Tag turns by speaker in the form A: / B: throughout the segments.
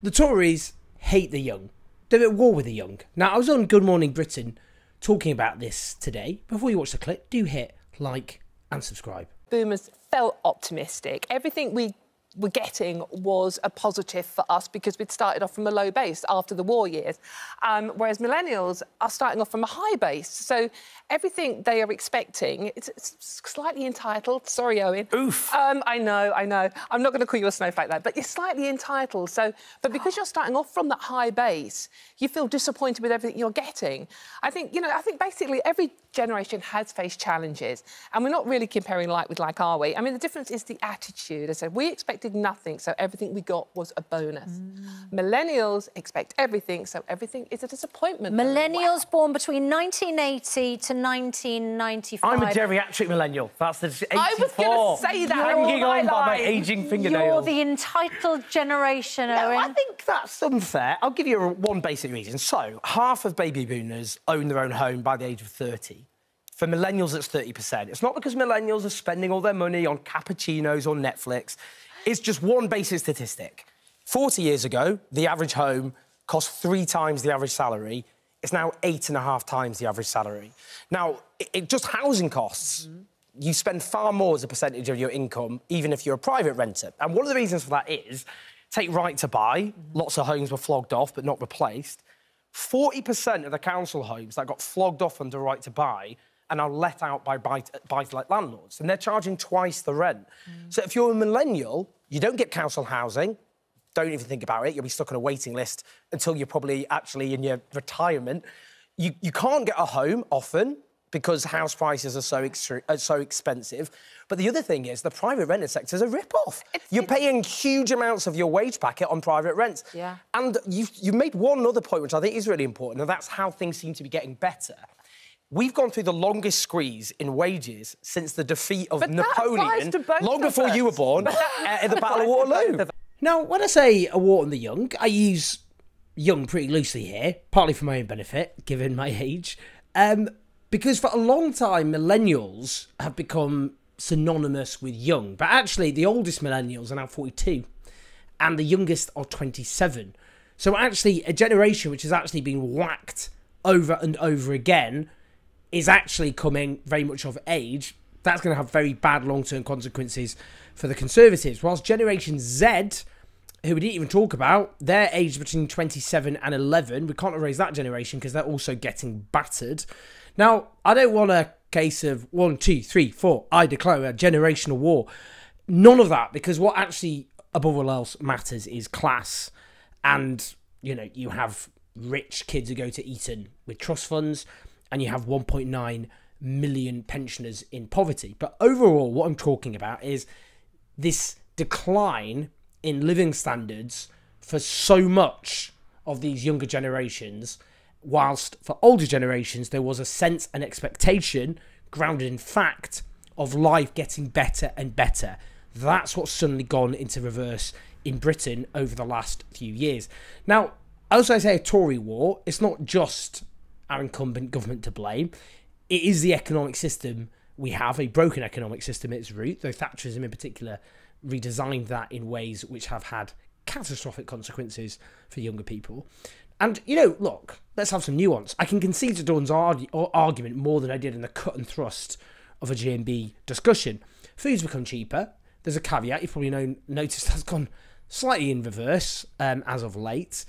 A: The Tories hate the young. They're at war with the young. Now, I was on Good Morning Britain talking about this today. Before you watch the clip, do hit like and subscribe.
B: Boomers felt optimistic. Everything we were getting was a positive for us because we'd started off from a low base after the war years, um, whereas millennials are starting off from a high base. So everything they are expecting, it's, it's slightly entitled. Sorry, Owen.
A: Oof.
B: Um, I know, I know. I'm not going to call you a snowflake that, but you're slightly entitled. So, but because you're starting off from that high base, you feel disappointed with everything you're getting. I think, you know, I think basically every generation has faced challenges, and we're not really comparing like with like, are we? I mean, the difference is the attitude. I said we expected nothing, so everything we got was a bonus. Mm. Millennials expect everything, so everything is a disappointment.
C: Millennials wow. born between 1980 to 1995. I'm
A: a geriatric millennial. That's the 84.
B: I was going to say that.
A: Hanging on by my ageing fingernails.
C: You're the entitled generation,
A: no,
C: Owen.
A: I think that's unfair. I'll give you one basic reason. So, half of baby boomers own their own home by the age of 30. For millennials, it's 30%. It's not because millennials are spending all their money on cappuccinos or Netflix. It's just one basic statistic. 40 years ago, the average home cost three times the average salary. It's now eight and a half times the average salary. Now, it, it just housing costs. Mm -hmm. You spend far more as a percentage of your income, even if you're a private renter. And one of the reasons for that is take right to buy. Mm -hmm. Lots of homes were flogged off but not replaced. 40% of the council homes that got flogged off under right to buy and are let out by buy-to-let landlords, and they're charging twice the rent. Mm. So if you're a millennial, you don't get council housing, don't even think about it, you'll be stuck on a waiting list until you're probably actually in your retirement. You, you can't get a home often because house prices are so, are so expensive. But the other thing is the private rented sector is a rip-off. You're paying huge amounts of your wage packet on private rents.
C: Yeah.
A: And you've, you've made one other point, which I think is really important, and that's how things seem to be getting better. We've gone through the longest squeeze in wages since the defeat of
B: but
A: Napoleon, long before
B: us.
A: you were born, uh, at the Battle of Waterloo. Now, when I say a war on the young, I use young pretty loosely here, partly for my own benefit, given my age. Um, because for a long time, millennials have become synonymous with young. But actually, the oldest millennials are now 42, and the youngest are 27. So actually, a generation which has actually been whacked over and over again is actually coming very much of age, that's going to have very bad long term consequences for the Conservatives. Whilst Generation Z, who we didn't even talk about, they're aged between 27 and 11. We can't erase that generation because they're also getting battered. Now, I don't want a case of one, two, three, four, I declare a generational war. None of that, because what actually, above all else, matters is class. And, you know, you have rich kids who go to Eton with trust funds and you have 1.9 million pensioners in poverty. But overall, what I'm talking about is this decline in living standards for so much of these younger generations, whilst for older generations, there was a sense and expectation grounded in fact of life getting better and better. That's what's suddenly gone into reverse in Britain over the last few years. Now, as I say a Tory war, it's not just our incumbent government to blame. It is the economic system we have, a broken economic system at its root, though Thatcherism in particular redesigned that in ways which have had catastrophic consequences for younger people. And, you know, look, let's have some nuance. I can concede to Dawn's arg- argument more than I did in the cut and thrust of a GMB discussion. Food's become cheaper. There's a caveat. You've probably known, noticed that's gone slightly in reverse um, as of late.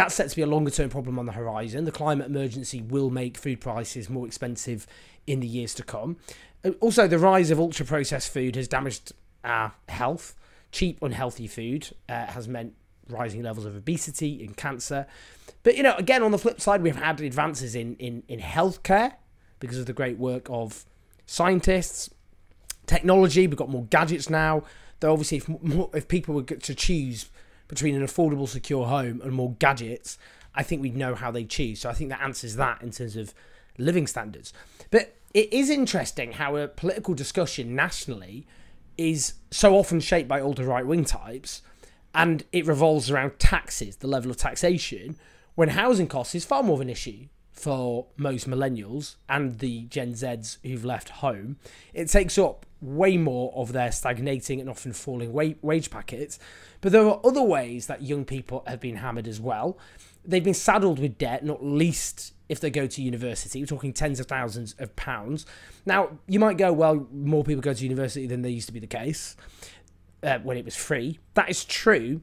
A: That's set to be a longer term problem on the horizon. The climate emergency will make food prices more expensive in the years to come. Uh, also, the rise of ultra processed food has damaged our health. Cheap, unhealthy food uh, has meant rising levels of obesity and cancer. But, you know, again, on the flip side, we've had advances in, in, in healthcare because of the great work of scientists, technology. We've got more gadgets now. Though, obviously, if, more, if people were to choose between an affordable, secure home and more gadgets, I think we know how they choose. So I think that answers that in terms of living standards. But it is interesting how a political discussion nationally is so often shaped by older right wing types and it revolves around taxes, the level of taxation, when housing costs is far more of an issue for most millennials and the Gen Zs who've left home. It takes up way more of their stagnating and often falling wage packets. But there are other ways that young people have been hammered as well. They've been saddled with debt, not least if they go to university. We're talking tens of thousands of pounds. Now, you might go, well, more people go to university than there used to be the case uh, when it was free. That is true,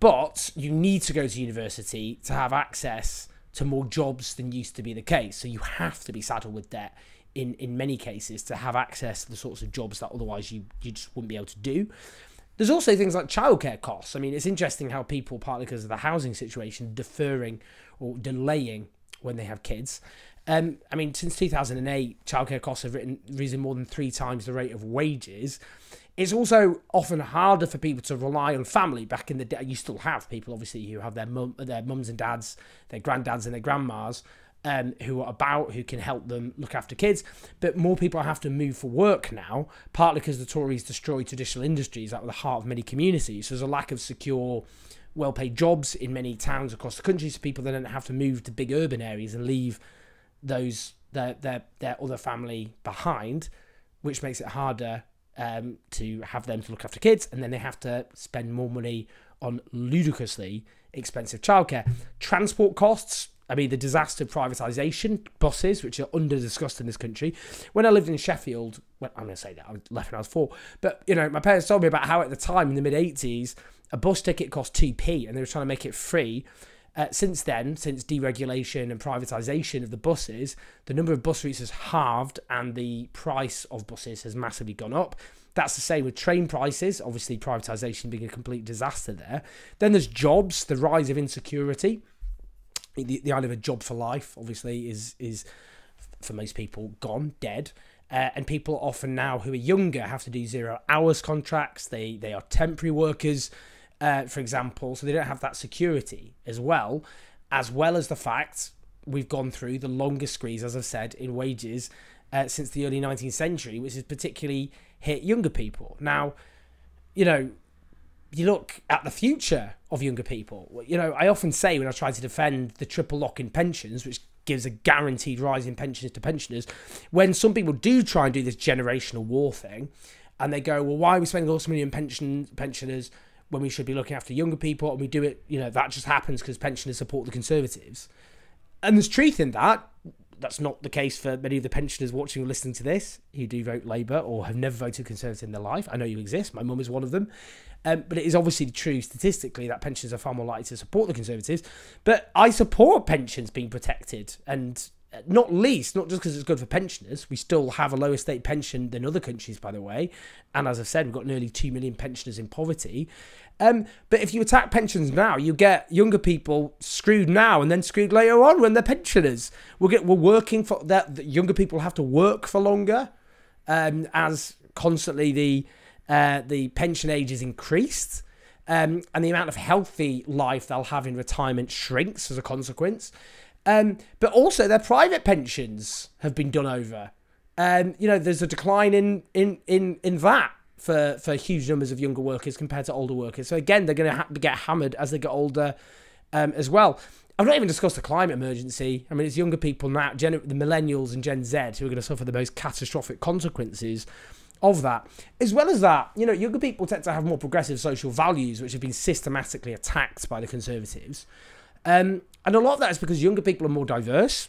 A: but you need to go to university to have access to more jobs than used to be the case. So you have to be saddled with debt in, in many cases to have access to the sorts of jobs that otherwise you, you just wouldn't be able to do. There's also things like childcare costs. I mean, it's interesting how people, partly because of the housing situation, deferring or delaying when they have kids. Um, I mean, since 2008, childcare costs have written, risen more than three times the rate of wages. It's also often harder for people to rely on family. Back in the day, you still have people, obviously, who have their mum, their mums and dads, their granddads and their grandmas, um, who are about, who can help them look after kids. But more people have to move for work now, partly because the Tories destroyed traditional industries were the heart of many communities. So there's a lack of secure, well paid jobs in many towns across the country. So people then have to move to big urban areas and leave those their their their other family behind, which makes it harder um, to have them to look after kids, and then they have to spend more money on ludicrously expensive childcare. Transport costs. I mean, the disaster privatisation buses, which are under discussed in this country. When I lived in Sheffield, well, I'm going to say that I left when I was four, but you know, my parents told me about how at the time in the mid 80s, a bus ticket cost 2p and they were trying to make it free. Uh, since then, since deregulation and privatisation of the buses, the number of bus routes has halved and the price of buses has massively gone up. That's the same with train prices, obviously, privatisation being a complete disaster there. Then there's jobs, the rise of insecurity. The, the idea of a job for life, obviously, is, is for most people gone, dead. Uh, and people often now who are younger have to do zero hours contracts, they, they are temporary workers uh, for example, so they don't have that security as well, as well as the fact we've gone through the longest squeeze, as I've said, in wages uh, since the early 19th century, which has particularly hit younger people. Now, you know, you look at the future of younger people. You know, I often say when I try to defend the triple lock in pensions, which gives a guaranteed rise in pensions to pensioners, when some people do try and do this generational war thing, and they go, well, why are we spending all this money on pension pensioners? When we should be looking after younger people, and we do it, you know, that just happens because pensioners support the Conservatives. And there's truth in that. That's not the case for many of the pensioners watching or listening to this who do vote Labour or have never voted Conservative in their life. I know you exist. My mum is one of them. Um, but it is obviously true statistically that pensioners are far more likely to support the Conservatives. But I support pensions being protected and not least, not just because it's good for pensioners, we still have a lower state pension than other countries, by the way. And as I've said, we've got nearly 2 million pensioners in poverty. Um, but if you attack pensions now, you get younger people screwed now and then screwed later on when they're pensioners. We'll get, we're working for that. Younger people have to work for longer um, as constantly the, uh, the pension age is increased. Um, and the amount of healthy life they'll have in retirement shrinks as a consequence. Um, but also their private pensions have been done over. Um, you know, there's a decline in in in in that for for huge numbers of younger workers compared to older workers. So again, they're going to ha- get hammered as they get older um, as well. I've not even discussed the climate emergency. I mean, it's younger people now, Gen- the millennials and Gen Z, who are going to suffer the most catastrophic consequences of that. As well as that, you know, younger people tend to have more progressive social values, which have been systematically attacked by the Conservatives. Um, and a lot of that is because younger people are more diverse.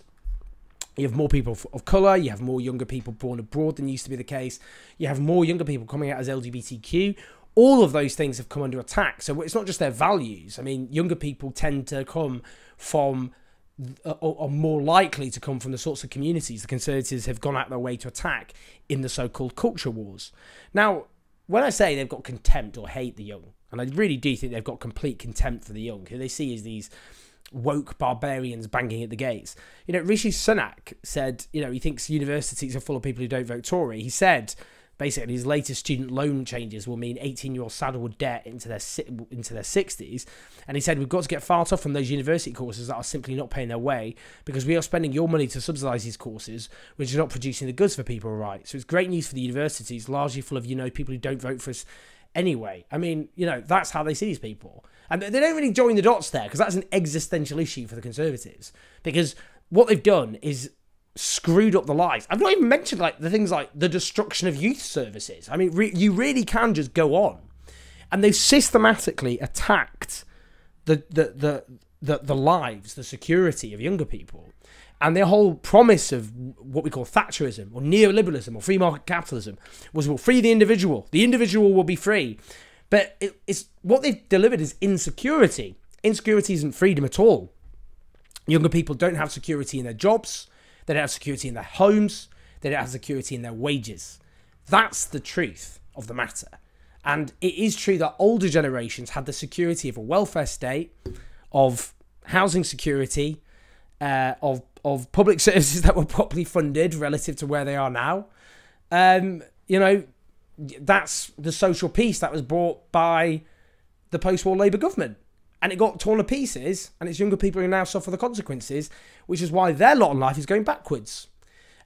A: You have more people of colour, you have more younger people born abroad than used to be the case, you have more younger people coming out as LGBTQ. All of those things have come under attack. So it's not just their values. I mean, younger people tend to come from uh, or are more likely to come from the sorts of communities the Conservatives have gone out of their way to attack in the so called culture wars. Now, when I say they've got contempt or hate the young, and I really do think they've got complete contempt for the young, who they see as these woke barbarians banging at the gates. You know, Rishi Sunak said, you know, he thinks universities are full of people who don't vote Tory. He said, basically, his latest student loan changes will mean 18-year-olds saddled with debt into their into their 60s. And he said, we've got to get far off from those university courses that are simply not paying their way because we are spending your money to subsidise these courses, which are not producing the goods for people, right? So it's great news for the universities, largely full of, you know, people who don't vote for us anyway. I mean, you know, that's how they see these people. And they don't really join the dots there because that's an existential issue for the Conservatives. Because what they've done is screwed up the lives. I've not even mentioned like the things like the destruction of youth services. I mean, re- you really can just go on, and they've systematically attacked the the the the, the lives, the security of younger people. And their whole promise of what we call Thatcherism or neoliberalism or free market capitalism was we'll free the individual. The individual will be free. But it, it's what they've delivered is insecurity. Insecurity isn't freedom at all. Younger people don't have security in their jobs, they don't have security in their homes, they don't have security in their wages. That's the truth of the matter. And it is true that older generations had the security of a welfare state, of housing security, uh, of of public services that were properly funded relative to where they are now. Um, you know, that's the social peace that was brought by the post-war Labour government, and it got torn to pieces. And it's younger people who now suffer the consequences, which is why their lot in life is going backwards.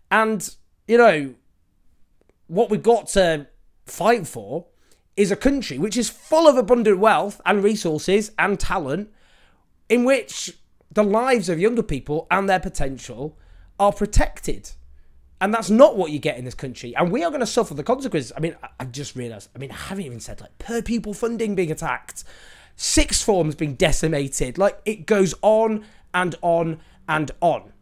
A: And you know, what we've got to fight for is a country which is full of abundant wealth and resources and talent, in which the lives of younger people and their potential are protected. And that's not what you get in this country. And we are going to suffer the consequences. I mean, I- I've just realised, I mean, I haven't even said like per pupil funding being attacked, six forms being decimated. Like it goes on and on and on.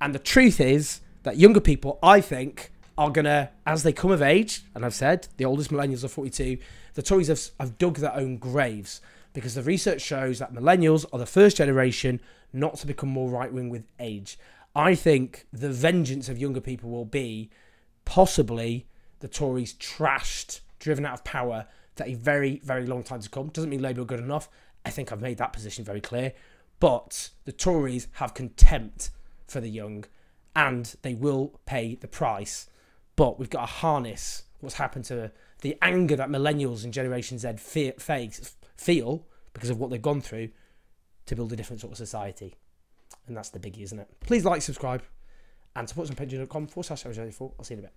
A: And the truth is that younger people, I think, are going to, as they come of age, and I've said the oldest millennials are 42, the Tories have, have dug their own graves because the research shows that millennials are the first generation not to become more right wing with age. I think the vengeance of younger people will be possibly the Tories trashed, driven out of power for a very, very long time to come. Doesn't mean Labour are good enough. I think I've made that position very clear. But the Tories have contempt for the young and they will pay the price. But we've got to harness what's happened to the anger that millennials and Generation Z fe- face, feel because of what they've gone through to build a different sort of society. And that's the biggie, isn't it? Please like, subscribe, and support us on patreon.com forward slash I'll see you in a bit.